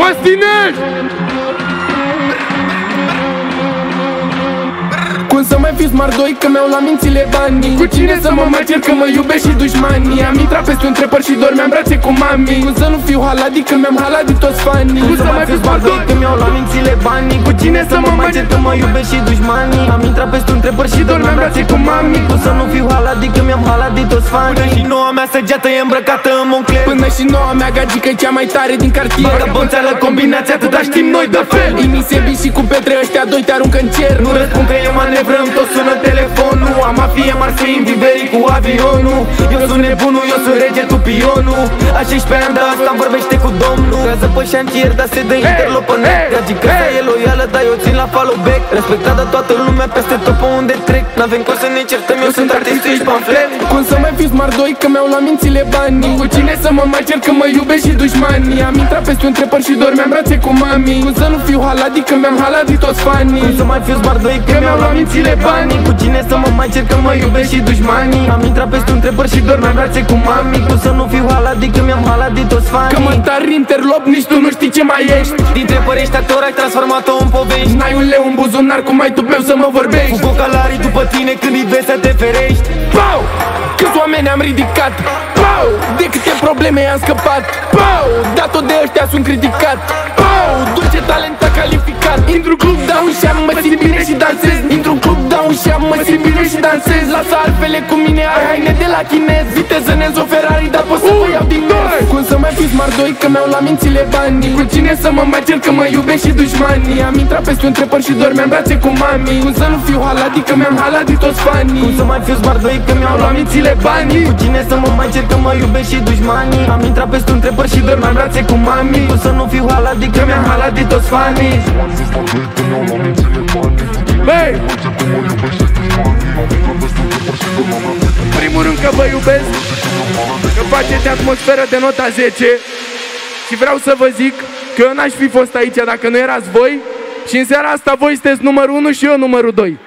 Costinești! Cum să mai fi smart 2 că mi-au la mințile banii. Cu cine să mă mai cer că mă iubesc și dușmanii? Am intrat peste un trepăr și dormeam brațe cu mami. Cum să nu fiu haladi că mi-am haladit toți fanii? Cum să mai fi smart 2 că mi-au la mințile banii. Cu cine să mă mai cer că mă iubesc și dușmanii? Am intrat peste un trepăr și dormeam brațe cu mami. Cum să nu fiu haladi că mi-am haladit toți fanii? Până și noua mea săgeată e îmbrăcată în Moncler Până și noua mea gagică e cea mai tare din cartier. Vagabonțeală combinația atâta știm noi de fel. Imi se și cu Petre ăștia doi te aruncă în cer. Nu răspund că e manevră, îmi tot sună telefonul Am mafie Marseille, viveri cu avionul. Eu sunt nebunul, eu sunt rege, tu pionul. A 16 ani, dar asta vorbește cu domnul. Lucrează pe șantier, dar se dă interlopănet Gagica sa e loială, dar eu țin la follow back. Respectat de toată lumea peste tot pe unde trec. N-avem cum să ne certăm, eu sunt artist, ești pamflet. Cum să mai fi smart 2 că mi-au la mințile banii? Cu cine să mă mai cer că mă iubesc și dușmanii? Am intrat peste un trepăr și dormeam brațe cu mami. Cum să nu fiu haladi că mi-am haladit toți fanii? Cum să mai fiu smart 2 că mi-au la mințile banii. Cu cine să mă mai cer că mă iubesc și dușmanii? Am intrat peste un trepăr și dormeam brațe cu mami Cum să nu fiu haladi că mi-am haladit toți fanii? Că mă tari interlop, nici tu nu știi ce mai ești. Dintre părești actor ai transformat-o în povești. N-ai un leu în buzunar, cum ai tu meu să mă vorbești? Cu cocalarii după tine când îi vezi să te ferești. Pau! Câți oameni am ridicat? Pau! De câte probleme am scăpat? Pau! Dat de ăștia sunt criticat. Pau! Dulce talent a calificat Lasă altfele cu mine, ai haine de la chinez Viteză Nenzo Ferrari, dar pot să vă iau din mers Cum să mai fi smart 2 că mi-au la mințile banii? Cu cine să mă mai cer că mă iubesc și dușmanii? Am intrat peste un trepăr și dormeam brațe cu mami. Cum să nu fiu haladi că mi-am haladit toți fanii? Cum să mai fiu smart 2 că mi-au luat mințile banii? Cu cine să mă mai cer că mă iubesc și dușmanii? Am intrat peste un trepăr și dormeam brațe cu mami. Cum să nu fiu haladi că mi-am haladit toți fanii? Băi! Iubesc Că faceți atmosferă de nota 10 Și vreau să vă zic că eu n-aș fi fost aici dacă nu erați voi. Și în seara asta voi sunteți numărul 1 și eu numărul 2